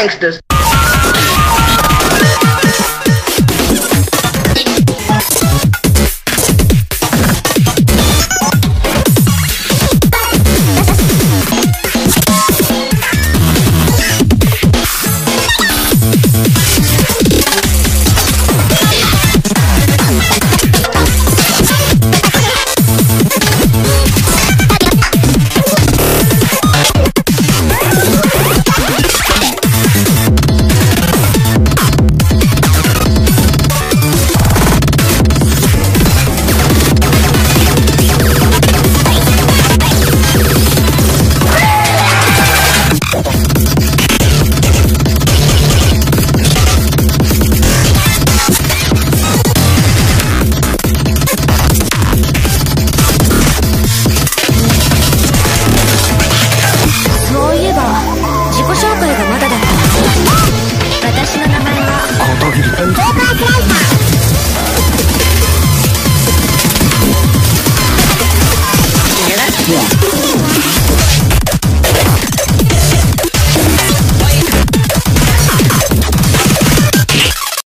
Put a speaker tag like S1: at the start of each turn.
S1: gangsters. Yeah.